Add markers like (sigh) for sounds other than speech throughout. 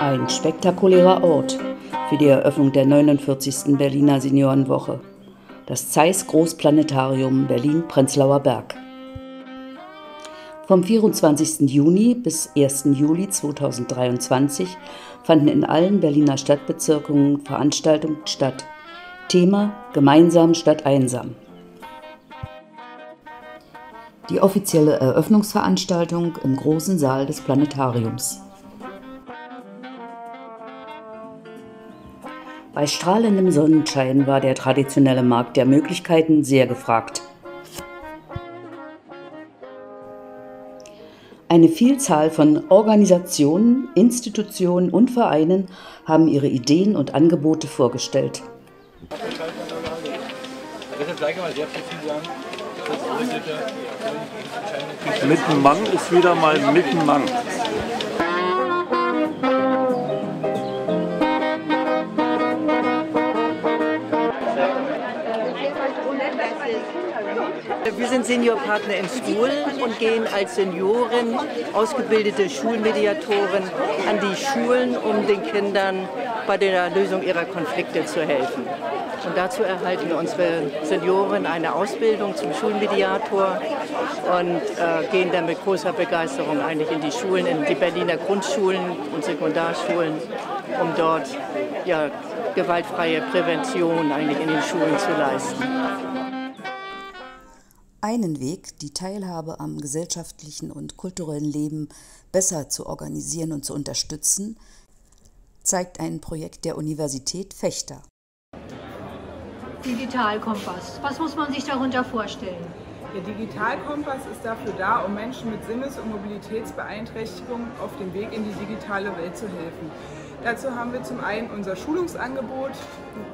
Ein spektakulärer Ort für die Eröffnung der 49. Berliner Seniorenwoche. Das Zeiss Großplanetarium Berlin-Prenzlauer Berg. Vom 24. Juni bis 1. Juli 2023 fanden in allen Berliner Stadtbezirken Veranstaltungen statt. Thema Gemeinsam statt einsam. Die offizielle Eröffnungsveranstaltung im großen Saal des Planetariums. Bei strahlendem Sonnenschein war der traditionelle Markt der Möglichkeiten sehr gefragt. Eine Vielzahl von Organisationen, Institutionen und Vereinen haben ihre Ideen und Angebote vorgestellt. Mittenmann ist wieder mal Mittenmann. Wir sind Seniorpartner in Schulen und gehen als Senioren, ausgebildete Schulmediatoren an die Schulen, um den Kindern bei der Lösung ihrer Konflikte zu helfen. Und dazu erhalten unsere Senioren eine Ausbildung zum Schulmediator und äh, gehen dann mit großer Begeisterung eigentlich in die Schulen, in die Berliner Grundschulen und Sekundarschulen, um dort ja, gewaltfreie Prävention eigentlich in den Schulen zu leisten. Einen Weg, die Teilhabe am gesellschaftlichen und kulturellen Leben besser zu organisieren und zu unterstützen, zeigt ein Projekt der Universität Fechter. Digitalkompass. Was muss man sich darunter vorstellen? Der Digitalkompass ist dafür da, um Menschen mit Sinnes- und Mobilitätsbeeinträchtigungen auf dem Weg in die digitale Welt zu helfen. Dazu haben wir zum einen unser Schulungsangebot,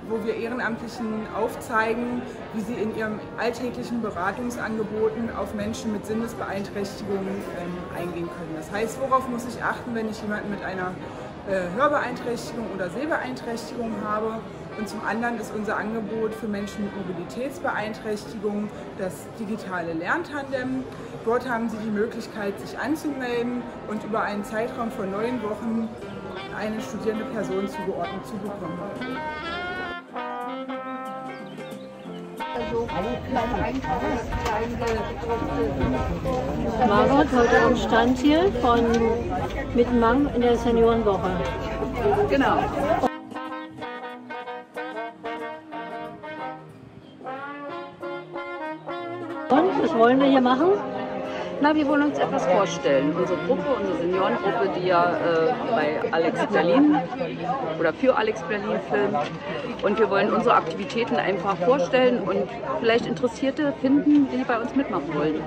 wo wir Ehrenamtlichen aufzeigen, wie sie in ihren alltäglichen Beratungsangeboten auf Menschen mit Sinnesbeeinträchtigungen ähm, eingehen können. Das heißt, worauf muss ich achten, wenn ich jemanden mit einer äh, Hörbeeinträchtigung oder Sehbeeinträchtigung habe? Und zum anderen ist unser Angebot für Menschen mit Mobilitätsbeeinträchtigung das digitale Lerntandem. Dort haben Sie die Möglichkeit, sich anzumelden und über einen Zeitraum von neun Wochen eine studierende Person zugeordnet zu bekommen. Margot, heute am Stand hier von Mittenmang in der Seniorenwoche. Genau. Und was wollen wir hier machen? Na, wir wollen uns etwas vorstellen. Unsere Gruppe, unsere Seniorengruppe, die ja äh, bei Alex Berlin oder für Alex Berlin filmt. Und wir wollen unsere Aktivitäten einfach vorstellen und vielleicht Interessierte finden, die bei uns mitmachen wollen.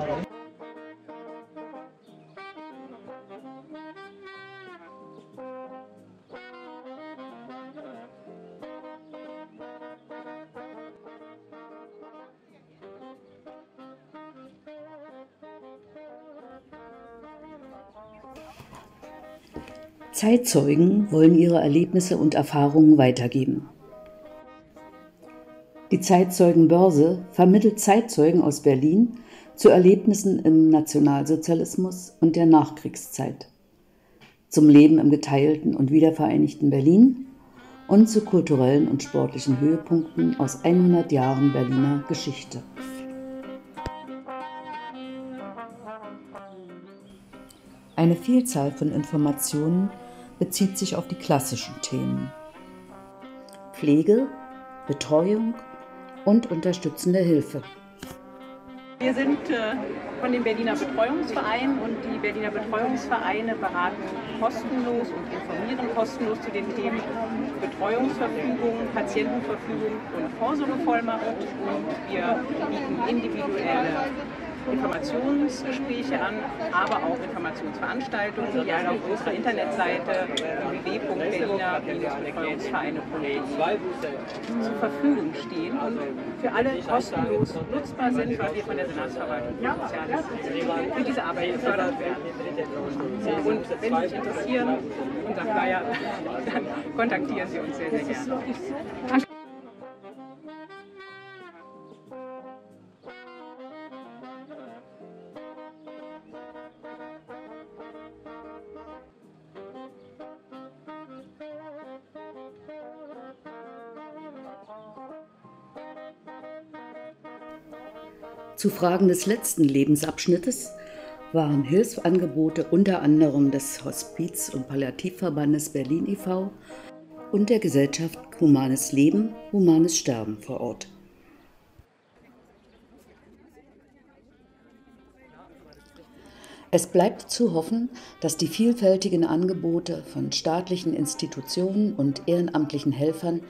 Zeitzeugen wollen ihre Erlebnisse und Erfahrungen weitergeben. Die Zeitzeugenbörse vermittelt Zeitzeugen aus Berlin zu Erlebnissen im Nationalsozialismus und der Nachkriegszeit, zum Leben im geteilten und wiedervereinigten Berlin und zu kulturellen und sportlichen Höhepunkten aus 100 Jahren Berliner Geschichte. Eine Vielzahl von Informationen bezieht sich auf die klassischen Themen. Pflege, Betreuung und unterstützende Hilfe. Wir sind äh, von dem Berliner Betreuungsverein und die Berliner Betreuungsvereine beraten kostenlos und informieren kostenlos zu den Themen Betreuungsverfügung, Patientenverfügung und Vorsorgevollmacht und wir bieten individuelle Informationsgespräche an, aber auch Informationsveranstaltungen, die alle auf unserer Internetseite www.berliner-betreuungsvereine.de zur Verfügung stehen und für alle kostenlos nutzbar sind, weil wir von der Senatsverwaltung für Soziales für diese Arbeit gefördert werden. Und wenn Sie sich interessieren, unser Flyer, (laughs) dann kontaktieren Sie uns sehr, sehr gerne. Zu Fragen des letzten Lebensabschnittes waren Hilfsangebote unter anderem des Hospiz- und Palliativverbandes Berlin e.V. und der Gesellschaft Humanes Leben, Humanes Sterben vor Ort. Es bleibt zu hoffen, dass die vielfältigen Angebote von staatlichen Institutionen und ehrenamtlichen Helfern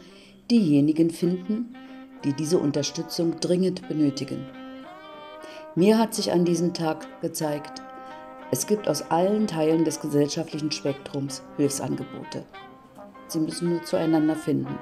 diejenigen finden, die diese Unterstützung dringend benötigen. Mir hat sich an diesem Tag gezeigt, es gibt aus allen Teilen des gesellschaftlichen Spektrums Hilfsangebote. Sie müssen nur zueinander finden.